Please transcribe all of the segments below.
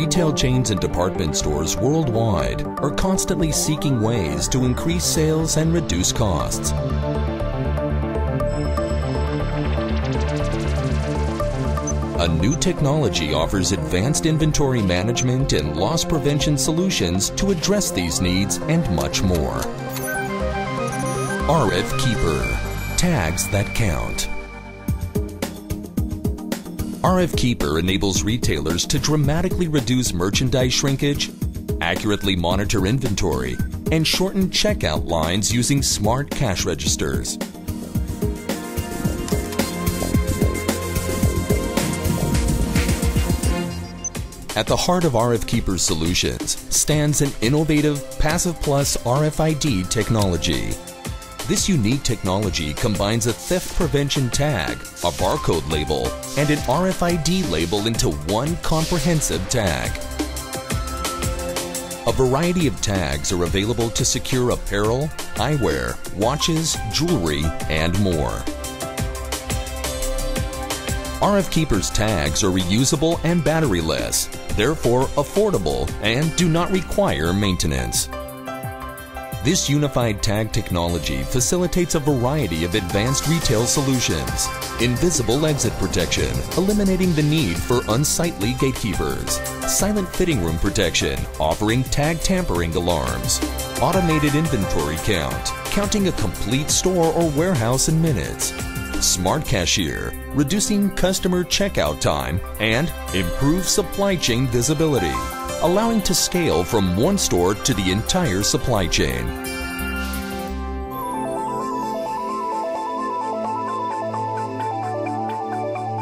Retail chains and department stores worldwide are constantly seeking ways to increase sales and reduce costs. A new technology offers advanced inventory management and loss prevention solutions to address these needs and much more. RF Keeper, tags that count. RF Keeper enables retailers to dramatically reduce merchandise shrinkage, accurately monitor inventory, and shorten checkout lines using smart cash registers. At the heart of RF Keeper's solutions stands an innovative Passive Plus RFID technology. This unique technology combines a theft prevention tag, a barcode label, and an RFID label into one comprehensive tag. A variety of tags are available to secure apparel, eyewear, watches, jewelry, and more. RF Keeper's tags are reusable and batteryless, therefore affordable and do not require maintenance. This unified tag technology facilitates a variety of advanced retail solutions. Invisible exit protection, eliminating the need for unsightly gatekeepers. Silent fitting room protection, offering tag tampering alarms. Automated inventory count, counting a complete store or warehouse in minutes. Smart Cashier, reducing customer checkout time, and improve supply chain visibility, allowing to scale from one store to the entire supply chain.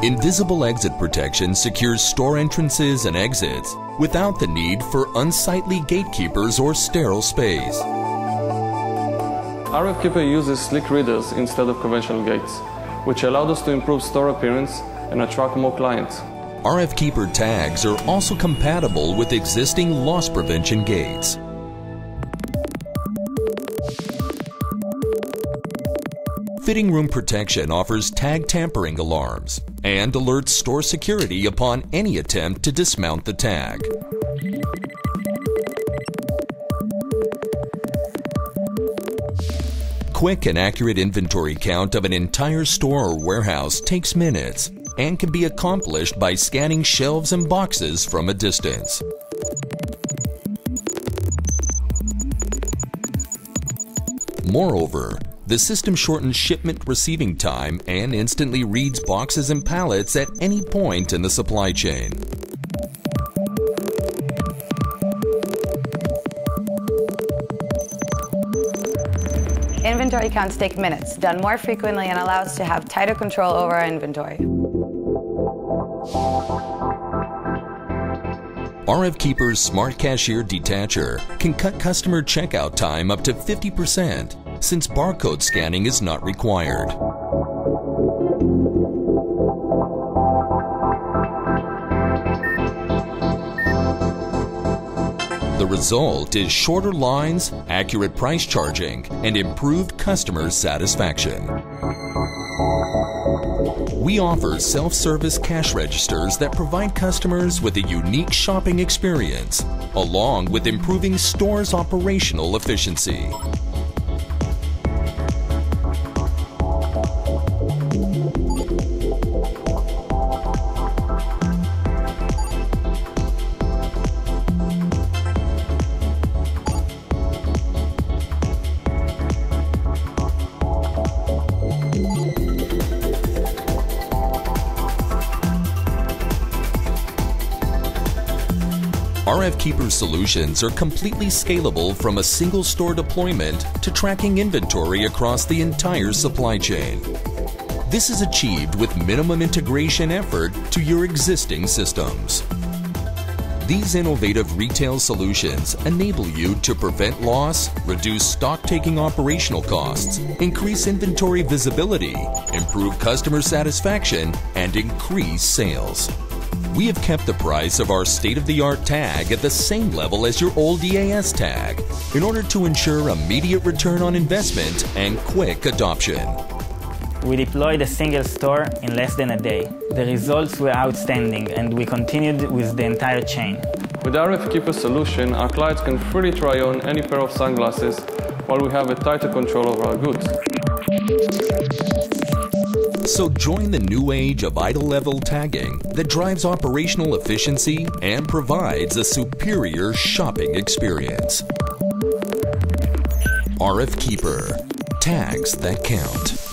Invisible exit protection secures store entrances and exits without the need for unsightly gatekeepers or sterile space. RF Keeper uses slick readers instead of conventional gates, which allowed us to improve store appearance and attract more clients. RF Keeper tags are also compatible with existing loss prevention gates. Fitting room protection offers tag tampering alarms and alerts store security upon any attempt to dismount the tag. Quick and accurate inventory count of an entire store or warehouse takes minutes and can be accomplished by scanning shelves and boxes from a distance. Moreover, the system shortens shipment receiving time and instantly reads boxes and pallets at any point in the supply chain. Inventory counts take minutes, done more frequently and allow us to have tighter control over our inventory. RF Keeper's Smart Cashier Detacher can cut customer checkout time up to 50% since barcode scanning is not required. The result is shorter lines, accurate price charging, and improved customer satisfaction. We offer self-service cash registers that provide customers with a unique shopping experience, along with improving stores' operational efficiency. RF Keeper solutions are completely scalable from a single store deployment to tracking inventory across the entire supply chain. This is achieved with minimum integration effort to your existing systems. These innovative retail solutions enable you to prevent loss, reduce stock taking operational costs, increase inventory visibility, improve customer satisfaction, and increase sales. We have kept the price of our state-of-the-art tag at the same level as your old EAS tag in order to ensure immediate return on investment and quick adoption. We deployed a single store in less than a day. The results were outstanding and we continued with the entire chain. With the RF Keeper solution, our clients can freely try on any pair of sunglasses while we have a tighter control over our goods. So join the new age of item level tagging that drives operational efficiency and provides a superior shopping experience. RF Keeper. Tags that count.